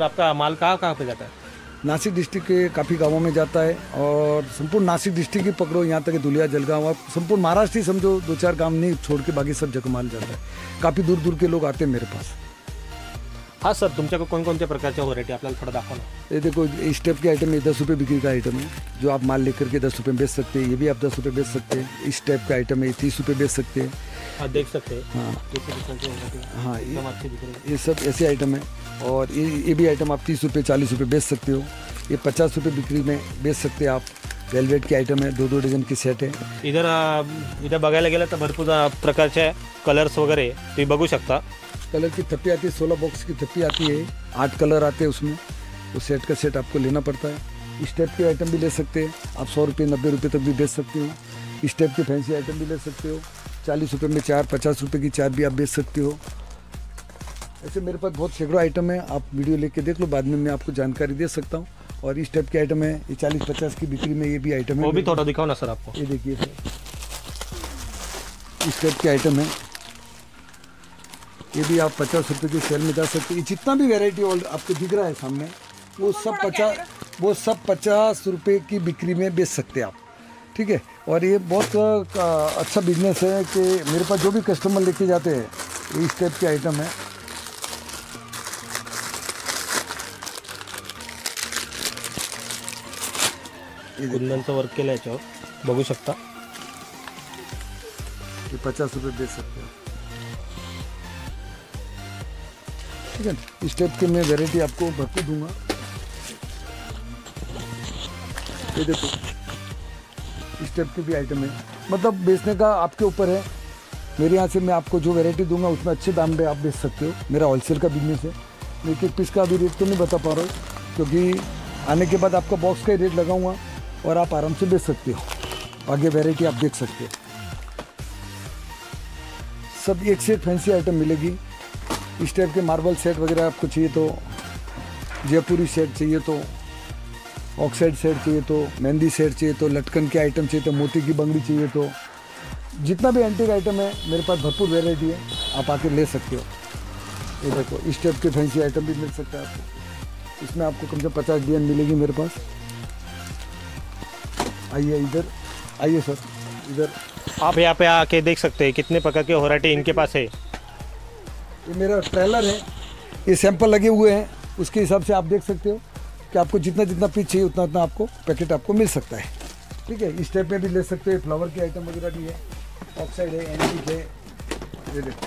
Sir, आपका माल कहाँ कहाँ पे जाता है? नासिक डिस्ट्रिक्ट के काफ़ी गाँवों में जाता है और संपूर्ण नासिक डिस्ट्रिक्ट ही पकड़ो, यहाँ तक दुलिया, जलगांव और संपूर्ण महाराष्ट्र ही समझो, दो चार गाँव नहीं छोड़ के बाकी सब जगह माल जाता है। काफ़ी दूर दूर के लोग आते हैं मेरे पास। हा सर तुमच्याकडे कोणकोणत्या प्रकारच्या व्हरायटी आपल्याला थोडं दाखवा ना. ये देखो इस टाइप के आइटम ये दस रुपये बिक्री का आइटम है। जो आप माल लेकर के दस रुपये बेच सकते हैं ये भी आप दस रुपये बेच सकते हैं। इस टाइप का आइटम है तीस रुपये बेच सकते हैं। हाँ देख सकते हैं। हाँ। की ये रही है। ये सब ऐसे आइटम है। और ये ये भी आइटम आप तीस रुपये चालीस रुपये बेच सकते हो। ये पचास रुपये बिक्री में बेच सकते हैं आप। वेलवेट के आइटम है दो दो डजन की सेट है। इधर इथं बघायला गेलं तर भरपूर प्रकारचे कलर्स वगैरे तुम्ही बघू शकता. कलर की थप्पी आती है सोलह बॉक्स की थप्पी आती है आठ कलर आते हैं उसमें। वो सेट का सेट आपको लेना पड़ता है। इस टाइप के आइटम भी ले सकते हैं। आप सौ रुपये नब्बे रुपये तक भी बेच सकते हो। इस टाइप के फैंसी आइटम भी ले सकते हो। चालीस रुपये में चार पचास रुपये की चार भी आप बेच सकते हो। ऐसे मेरे पास बहुत सैकड़ों आइटम है। आप वीडियो लेके देख लो बाद में मैं आपको जानकारी दे सकता हूँ। और इस टाइप के आइटम है। ये चालीस पचास की बिक्री में ये भी आइटम है। वो भी थोड़ा दिखाओ ना सर आपको। ये देखिए सर। इस टाइप के आइटम है। ये भी आप पचास रुपये की सेल में जा सकते हैं। ये जितना भी वेराइटी ऑल आपको दिख रहा है सामने वो सब पचास वो सब पचास रुपये की बिक्री में बेच सकते हैं आप। ठीक है? और ये बहुत अच्छा बिज़नेस है कि मेरे पास जो भी कस्टमर लेके जाते हैं ये इस टाइप के आइटम है। कुंदनचं वर्क केलं याच्यावर बघू शकता। ये पचास रुपये बेच सकते ठीक है टाइप के मैं वेराइटी आपको भरपूर दूँगा। ये देखो, इस टाइप के भी आइटम है। मतलब बेचने का आपके ऊपर है। मेरे यहाँ से मैं आपको जो वैरायटी दूँगा, उसमें अच्छे दाम पे आप बेच सकते हो। मेरा होलसेल का बिज़नेस है। मैं एक पीस का अभी रेट तो नहीं बता पा रहा हूँ, क्योंकि आने के बाद आपका बॉक्स का ही रेट लगाऊँगा और आप आराम से बेच सकते हो। आगे वैरायटी आप देख सकते हो। सब एक से एक फैंसी आइटम मिलेगी। इस टाइप के मार्बल सेट वगैरह आपको चाहिए तो जयपुरी सेट चाहिए तो ऑक्साइड सेट चाहिए तो मेहंदी सेट चाहिए तो लटकन के आइटम चाहिए तो मोती की बंगड़ी चाहिए तो जितना भी एंटीक आइटम है मेरे पास भरपूर वेराइटी है आप आके ले सकते हो। ये देखो इस टाइप के फैंसी आइटम भी मिल सकता है आपको। इसमें आपको कम से कम पचास डिज़ाइन मिलेगी मेरे पास। आइए इधर आइए सर इधर। आप यहाँ पे आके देख सकते हैं कितने प्रकार के वैरायटी इनके पास है। ये मेरा ट्रेलर है। ये सैंपल लगे हुए हैं। उसके हिसाब से आप देख सकते हो कि आपको जितना जितना पीस चाहिए उतना उतना आपको पैकेट आपको मिल सकता है। ठीक है? इस टाइप में भी ले सकते हैं। फ्लावर के आइटम वगैरह भी है। ऑक्साइड है एंटीक है। ये देखो।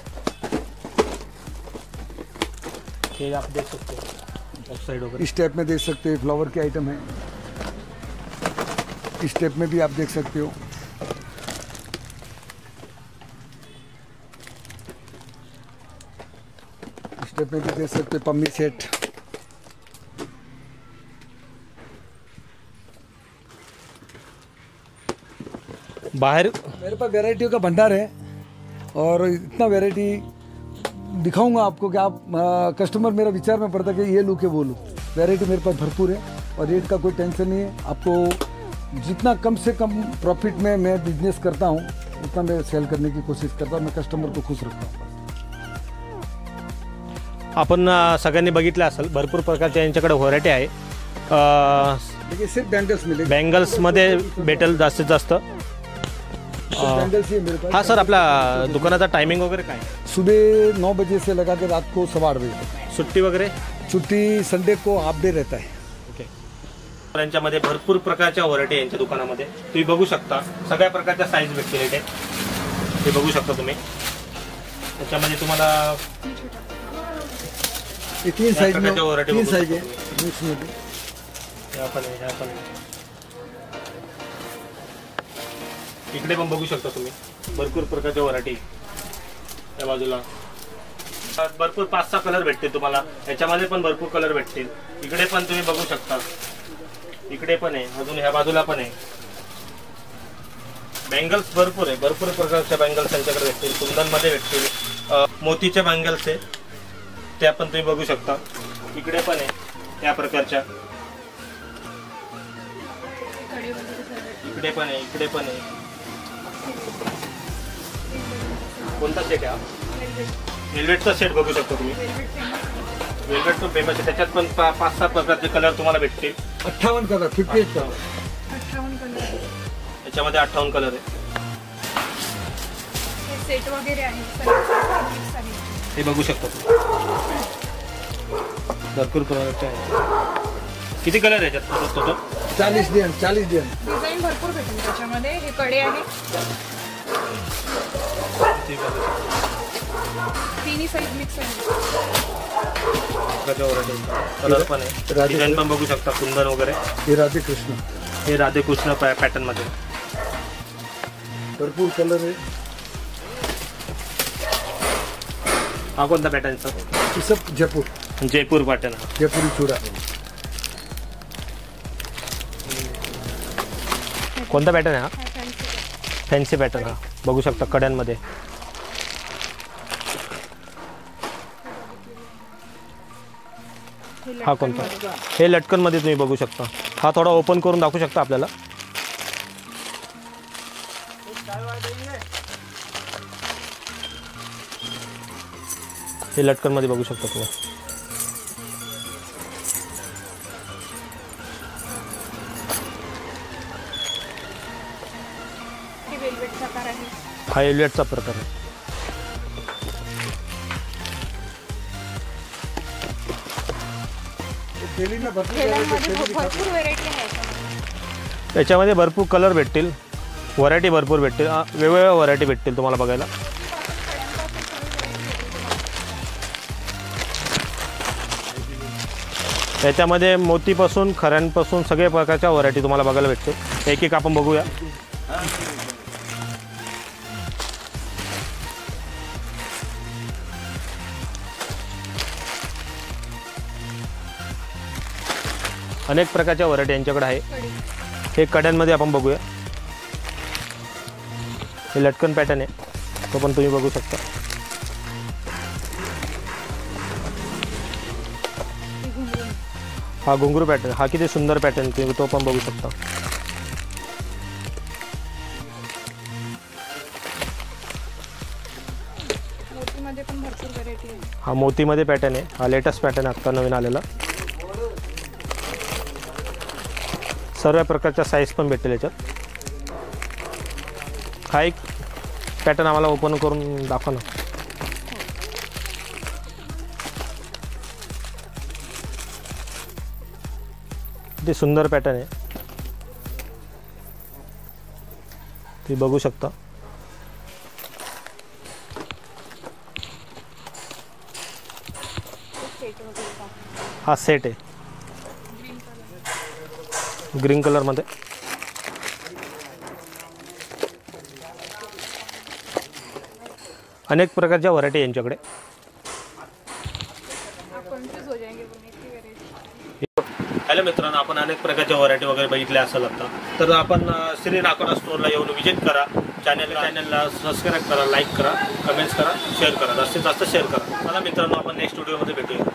हे आप देख सकते हो। ऑक्साइड वगैरह। इस टाइप में देख सकते हो। फ्लावर के आइटम है। इस टाइप में भी आप देख सकते हो। इस टाइप में भी देख सकते पम्मी सेट बाहर मेरे पास वैरायटियों का भंडार है और इतना वैरायटी दिखाऊँगा आपको कि आप आ, कस्टमर मेरा विचार में पड़ता है कि ये लूँ कि वो लूँ। वैरायटी मेरे पास भरपूर है और रेट का कोई टेंशन नहीं है। आपको जितना कम से कम प्रॉफिट में मैं बिज़नेस करता हूँ उतना मैं सेल करने की कोशिश करता हूँ मैं कस्टमर को खुश रखता हूँ। आपण सगळ्यांनी बघितलं असेल भरपूर प्रकारच्या यांच्याकडे व्हरायटी आहे. बैंगल्स बँगल्समध्ये भेटेल जास्तीत जास्त. ही सर आपला दुकानाचा टायमिंग वगैरे काय? सुबह नौ बजे से लगा के रात को सवा आठ बजे तक. सुट्टी वगैरे? छुट्टी संडे को हाफ डे रहता है. ओके. यांच्यामध्ये भरपूर प्रकारच्या व्हरायटी यांच्या दुकानामध्ये. तुम्ही बघू शकता सगळ्या प्रकारच्या साईज भेटतील इथे. हे बघू शकता तुम्ही. त्याच्यामध्ये तुम्हाला तीन प्रकारच्या बघू है ह्या पण आहे ह्या पण आहे. इकडे पण बघू शकता तुम्ही. भरपूर प्रकारच्या व्हरायटी त्या बाजूला. भरपूर पाच सहा कलर भेटतील तुम्हाला. याच्यामध्ये पण भरपूर कलर भेटतील. इकडे पण तुम्ही बघू शकता. इकडे पण आहे अजून ह्या बाजूला पण आहे. बँगल्स भरपूर आहे. भरपूर प्रकारच्या बँगल्स त्यांच्याकडे भेटतील. कुंदनमध्ये भेटतील. अं, मोतीच्या बँगल्स आहे. त्या पण तुम्ही बघू शकता. इकडे पण आहे त्या प्रकारच्या. इकडे पण आहे इकडे पण आहे. कोणता सेट आहे हा? वेल्वेटचा सेट बघू शकता तुम्ही. वेलवेट टू फेमस आहे. त्याच्यात पण पा- पाच सहा प्रकारचे कलर तुम्हाला भेटतील. अट्ठावन कलर फिफ्टी एट कलर अठ्ठावन्न. कलर त्याच्यामध्ये अठ्ठावन्न कलर आहे. हे सेट वगैरे आहे. हे बघू शकता. भरपूर प्रॉडक्ट आहे. किती कलर आहे याच्यात टोटल चालीस दिन चालीस दिन डिझाईन भरपूर भेटेल त्याच्यामध्ये. हे कडे आहे. तिन्ही साईज मिक्स आहे. कलर पण आहे. राधे- डिझाईन पण बघू शकता कुंदन वगैरे. हे राधे कृष्ण हे राधेकृष्ण पॅटर्न मध्ये भरपूर कलर आहे. हा कोणता पॅटर्नचा ये सब जयपुर। जयपूर पॅटर्न हा। जयपुरी चूड़ा। कोणता पॅटर्न आहे हा हा. फॅन्सी पॅटर्न हा। बघू शकता कड्यांमध्ये हा लटकन कोणता. हे लटकनमध्ये तुम्ही बघू शकता. हा थोडा ओपन करून दाखवू शकता आपल्याला? हे लटकनमध्ये बघू शकता तुम्ही. हे वेलवेट प्रकार आहे. हा एलियटचा प्रकार आहे. थैली में भरपूर कलर है, खेळांमध्ये थैली भर- भरपूर. व्हेरायटी आहे. याच्यामध्ये. याच्यामध्ये भरपूर कलर भेटतील. व्हरायटी भरपूर भेटतील. आ, वेगवेगळ्या व्हरायटी भेटतील तुम्हाला बघायला. याच्यामध्ये मोतीपासून खऱ्यांपासून सगळ्या प्रकारच्या व्हरायटी तुम्हाला बघायला भेटते एक एक आपण बघूया. अनेक प्रकारच्या व्हरायटी यांच्याकडे आहे. हे कड्यांमध्ये आपण बघूया. हे लटकन पॅटर्न आहे. तो पण तुम्ही बघू शकता. हा घुंगरू पॅटर्न हा किती सुंदर पॅटर्न तुम्ही तो पण बघू शकता. हा मोतीमध्ये पॅटर्न आहे. हा लेटेस्ट पॅटर्न आत्ता नवीन आलेला. सर्व प्रकारच्या साईज पण भेटेल याच्यात. हा एक पॅटर्न आम्हाला ओपन करून दाखवा ना. किती सुंदर पॅटर्न आहे. ती बघू शकता. हे सेट आहे. ग्रीन कलर ग्रीन कलरमध्ये अनेक प्रकारच्या व्हरायटी यांच्याकडे. हॅलो मित्रांनो आपण अनेक प्रकारच्या व्हरायटी वगैरे बघितल्या असं लागतं तर आपण श्री नाकोडा स्टोरला येऊन विजिट करा. चॅनल चॅनलला सबस्क्राईब करा लाईक करा कमेंट्स करा शेअर करा. जास्तीत जास्त शेअर करा. मला मित्रांनो आपण नेक्स्ट व्हिडिओमध्ये भेटूया.